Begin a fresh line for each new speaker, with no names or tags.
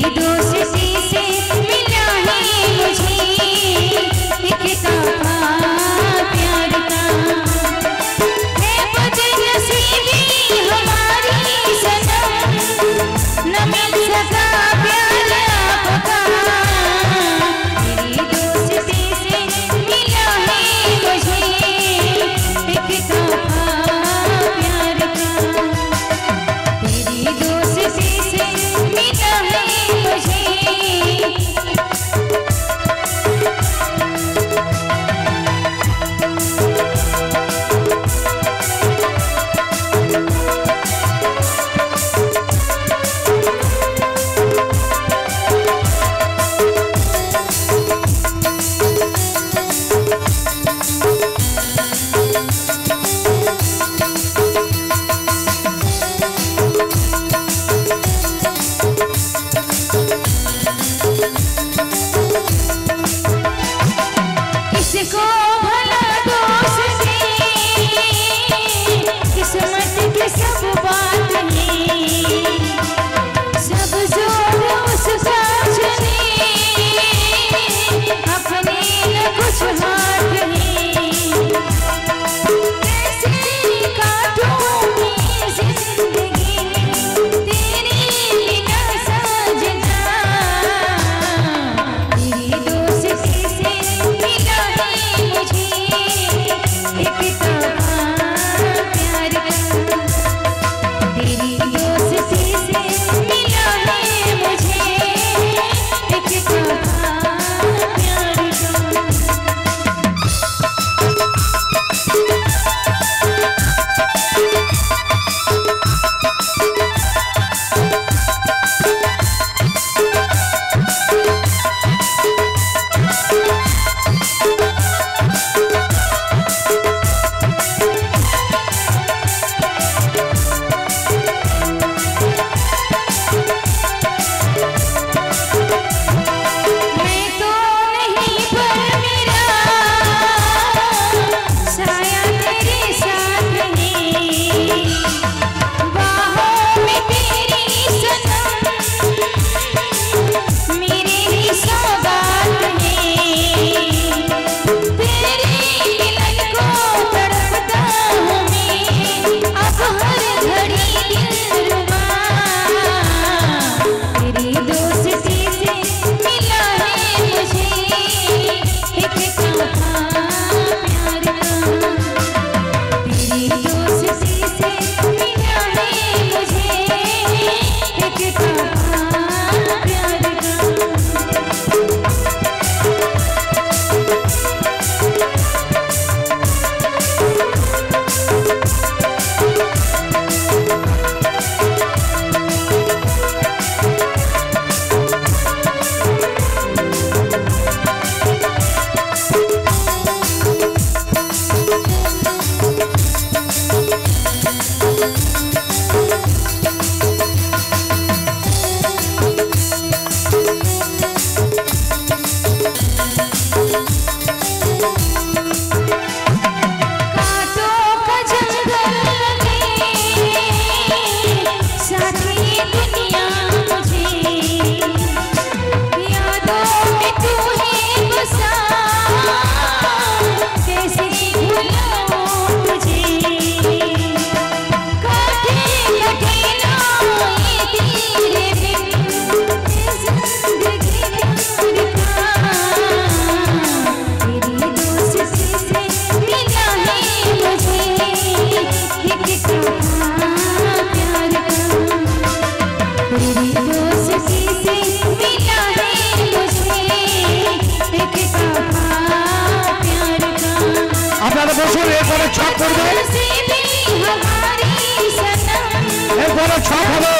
दो है एक छाप कर दो। एक बार छाप हो